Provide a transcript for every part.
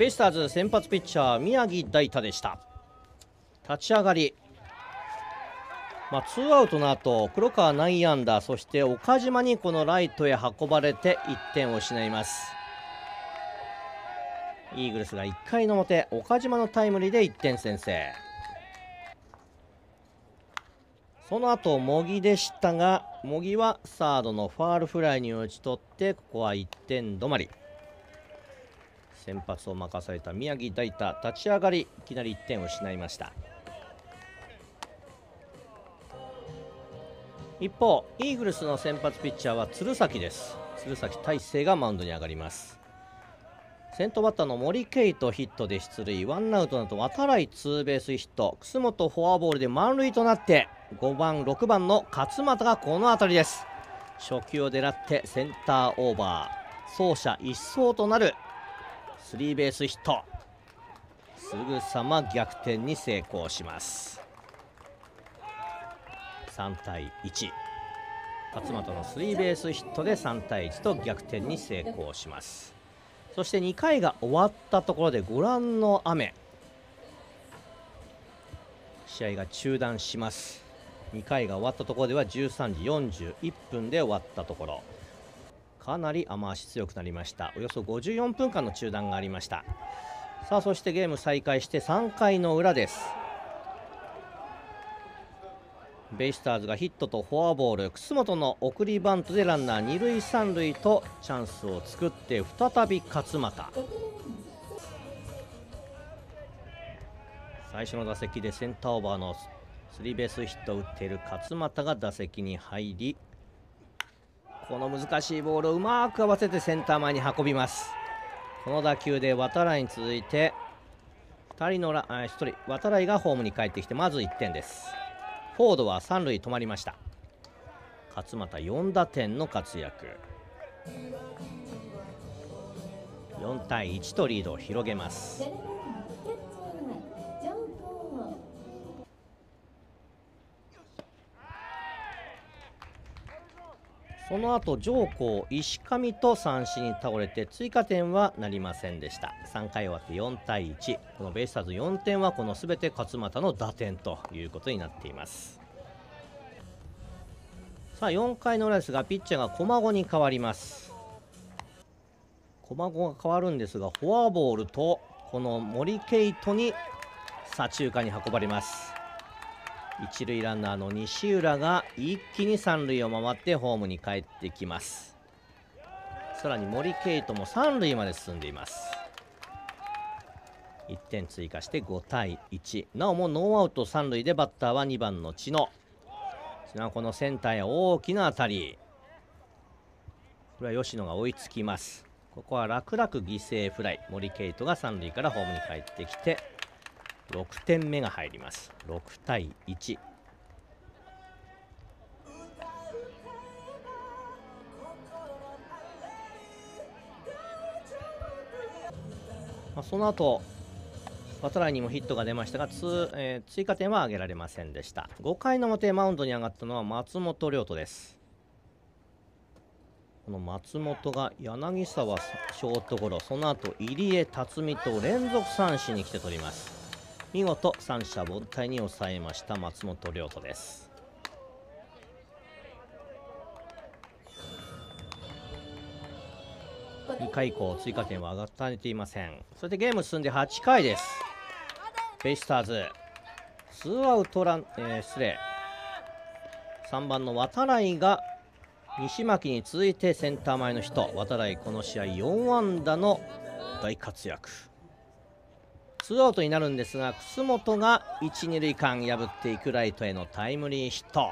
ベイスターズ先発ピッチャー宮城大太でした。立ち上がり。まあ、ツーアウトの後黒川内野安打そして岡島にこのライトへ運ばれて1点を失います。イーグルスが1回の表岡島のタイムリーで1点先制。その後茂木でしたが茂木はサードのファールフライに打ち取ってここは1点止まり。先発を任された宮城大太立ち上がりいきなり1点を失いました。一方イーグルスの先発ピッチャーは鶴崎です。鶴崎大成がマウンドに上がります。先頭バッターの森圭とヒットで出塁。ワンアウトの後渡来ツーベースヒット。楠本フォアボールで満塁となって5番6番の勝俣がこの辺りです。初球を狙ってセンターオーバー。走者一掃となるスリーベースヒット。すぐさま逆転に成功します。3対1勝俣のスリーベースヒットで3対1と逆転に成功します。そして2回が終わったところでご覧の雨。試合が中断します。2回が終わったところでは13時41分で終わったところ。かなり雨足強くなりました。およそ54分間の中断がありました。さあそしてゲーム再開して3回の裏です。ベイスターズがヒットとフォアボール。楠本の送りバントでランナー二塁三塁とチャンスを作って再び勝俣。最初の打席でセンターオーバーのスリーベースヒットを打っている勝俣が打席に入りこの難しいボールをうまく合わせてセンター前に運びます。この打球で渡来に続いて2人のラ1人渡来がホームに帰ってきてまず1点です。フォードは三塁止まりました。勝俣4打点の活躍。4対1とリードを広げます。その後上皇石上と三振に倒れて追加点はなりませんでした。3回終わって4対1このベイスターズ4点はこの全て勝俣の打点ということになっています。さあ4回の裏ですがピッチャーが駒子に変わります。駒子が変わるんですがフォアボールとこの森ケイトに左中間に運ばれます。一塁ランナーの西浦が一気に三塁を回ってホームに帰ってきます。さらに森圭斗も三塁まで進んでいます。1点追加して5対1なおもノーアウト三塁でバッターは2番の知野。知野このセンターへ大きな当たり。これは吉野が追いつきます。ここは楽々犠牲フライ。森圭斗が三塁からホームに帰ってきて6点目が入ります。6対1まあ、その後渡来にもヒットが出ましたがつ、えー、追加点は挙げられませんでした。5回の表マウンドに上がったのは松本亮斗です。この松本が柳沢ショートゴロ。その後入江辰巳と連続三振に来て取ります。見事三者凡退に抑えました松本亮斗です。2回以降追加点は上がったていません。それでゲーム進んで8回です。ベイスターズ。ツーアウトラン、えー、失礼。3番の渡来が西巻に続いてセンター前の人。渡来この試合4安打の大活躍。ツーアウトになるんですが楠本が一、二塁間破っていくライトへのタイムリーヒット。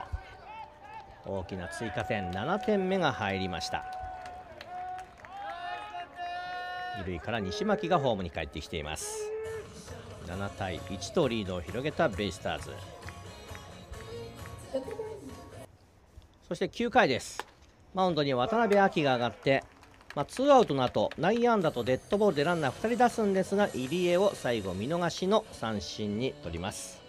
大きな追加点7点目が入りました。二塁から西巻がホームに帰ってきています。7対1とリードを広げたベイスターズ。そして9回です。マウンドに渡辺亜紀が上がってまあ、2アウトの後内野安打とデッドボールでランナー2人出すんですが入江を最後見逃しの三振に取ります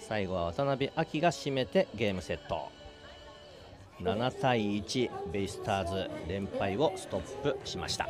最後は渡辺明が締めてゲームセット7対1ベイスターズ連敗をストップしました。